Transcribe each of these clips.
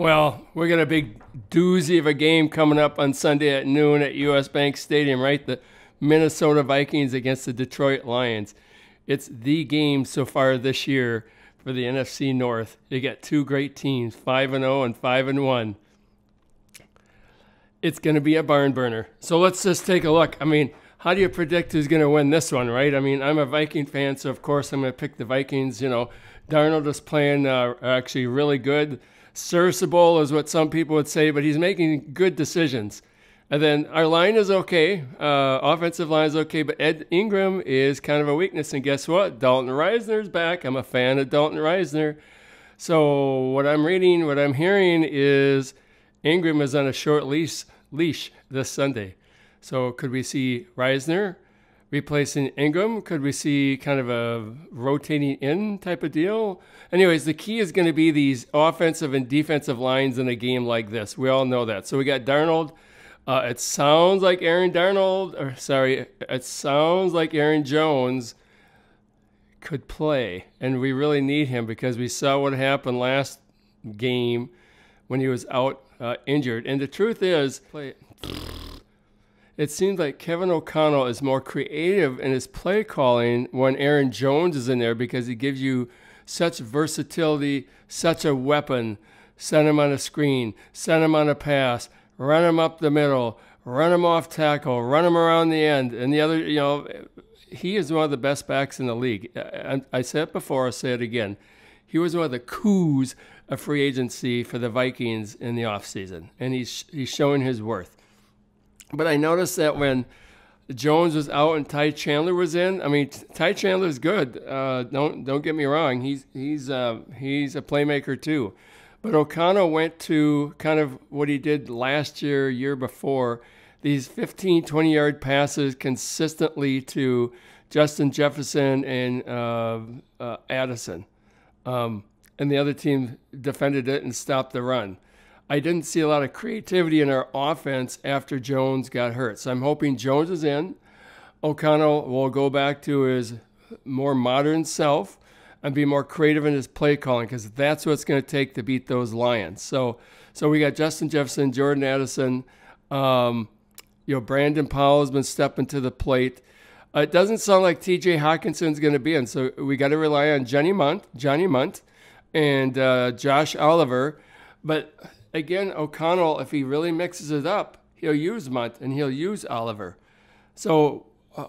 Well, we got a big doozy of a game coming up on Sunday at noon at US Bank Stadium, right? The Minnesota Vikings against the Detroit Lions. It's the game so far this year for the NFC North. You got two great teams, 5 and 0 and 5 and 1. It's going to be a barn burner. So let's just take a look. I mean, how do you predict who's going to win this one, right? I mean, I'm a Viking fan, so of course I'm going to pick the Vikings. You know, Darnold is playing uh, actually really good. Serviceable is what some people would say, but he's making good decisions. And then our line is okay. Uh, offensive line is okay, but Ed Ingram is kind of a weakness. And guess what? Dalton Risner's back. I'm a fan of Dalton Risner. So what I'm reading, what I'm hearing is Ingram is on a short leash, leash this Sunday. So could we see Risner replacing Ingram? Could we see kind of a rotating in type of deal? Anyways, the key is going to be these offensive and defensive lines in a game like this. We all know that. So we got Darnold. Uh, it sounds like Aaron Darnold, or sorry, it sounds like Aaron Jones could play, and we really need him because we saw what happened last game when he was out uh, injured. And the truth is, it seems like Kevin O'Connell is more creative in his play calling when Aaron Jones is in there because he gives you such versatility, such a weapon. Send him on a screen, send him on a pass, run him up the middle, run him off tackle, run him around the end. And the other, you know, he is one of the best backs in the league. I, I said it before, I'll say it again. He was one of the coups of free agency for the Vikings in the offseason, and he's, he's showing his worth. But I noticed that when Jones was out and Ty Chandler was in, I mean Ty Chandler is good. Uh, don't don't get me wrong. He's he's uh, he's a playmaker too. But O'Connell went to kind of what he did last year, year before, these 15, 20 yard passes consistently to Justin Jefferson and uh, uh, Addison. Um, and the other team defended it and stopped the run. I didn't see a lot of creativity in our offense after Jones got hurt. So I'm hoping Jones is in. O'Connell will go back to his more modern self and be more creative in his play calling because that's what's going to take to beat those Lions. So, so we got Justin Jefferson, Jordan Addison, um, you know, Brandon Powell has been stepping to the plate. Uh, it doesn't sound like T.J. Hockenson's going to be in, so we got to rely on Johnny Mundt, Johnny Mundt, and uh, Josh Oliver. But again, O'Connell, if he really mixes it up, he'll use Mundt and he'll use Oliver. So uh,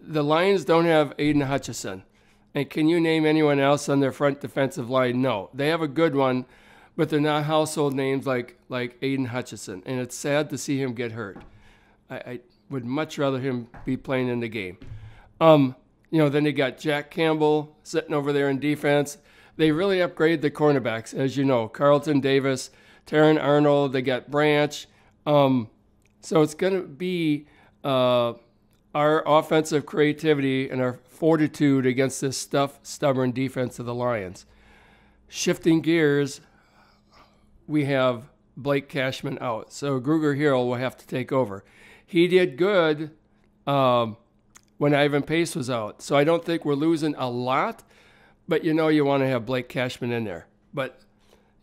the Lions don't have Aidan Hutchinson. And can you name anyone else on their front defensive line? No. They have a good one, but they're not household names like, like Aidan Hutchinson. And it's sad to see him get hurt. I, I would much rather him be playing in the game. Um, you know, then they got Jack Campbell sitting over there in defense. They really upgraded the cornerbacks, as you know. Carlton Davis – Terrion Arnold, they got Branch. Um, so it's going to be uh, our offensive creativity and our fortitude against this tough, stubborn defense of the Lions. Shifting gears, we have Blake Cashman out. So Grugier-Hill will have to take over. He did good um, when Ivan Pace was out. So I don't think we're losing a lot, but you know you want to have Blake Cashman in there. But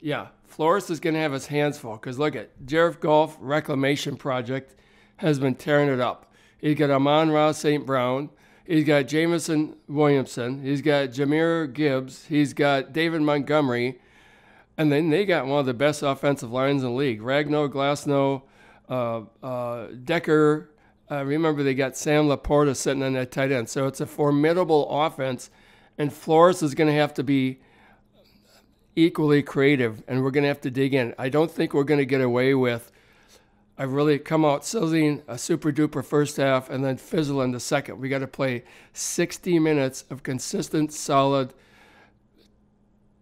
yeah, Flores is going to have his hands full because look at Jared Goff Reclamation Project has been tearing it up. He's got Amon-Ra St. Brown. He's got Jamison Williamson. He's got Jahmyr Gibbs. He's got David Montgomery. And then they got one of the best offensive lines in the league. Ragnow, Glasnow, uh, uh, Decker. Uh, remember, they got Sam LaPorta sitting on that tight end. So it's a formidable offense. And Flores is going to have to be equally creative, and we're going to have to dig in. I don't think we're going to get away with. I've really come out sizzling a super duper first half and then fizzle in the second. We got to play 60 minutes of consistent, solid,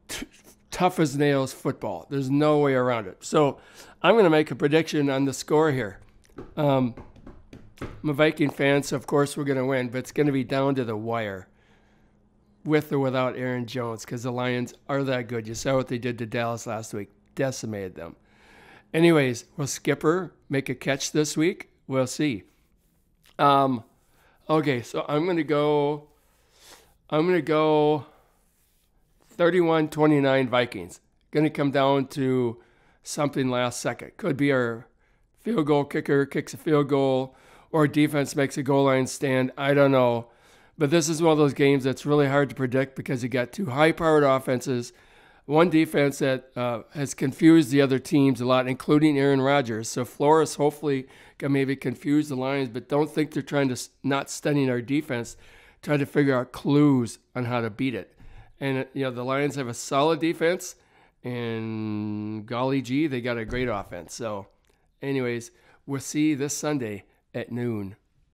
t- tough as nails football. There's no way around it. So I'm going to make a prediction on the score here. Um, I'm a Viking fan, so of course we're going to win, but it's going to be down to the wire with or without Aaron Jones because the Lions are that good. You saw what they did to Dallas last week, decimated them. Anyways, will Skipper make a catch this week? We'll see. Um, okay, so I'm to go. I'm going to go 31 29 Vikings. Going to come down to something last second. Could be our field goal kicker kicks a field goal or defense makes a goal line stand. I don't know. But this is one of those games that's really hard to predict because you got two high powered offenses, one defense that uh, has confused the other teams a lot, including Aaron Rodgers. So Flores hopefully can maybe confuse the Lions, but don't think they're trying to not studying our defense, trying to figure out clues on how to beat it. And you know the Lions have a solid defense, and golly gee, they got a great offense. So, anyways, we'll see this Sunday at noon.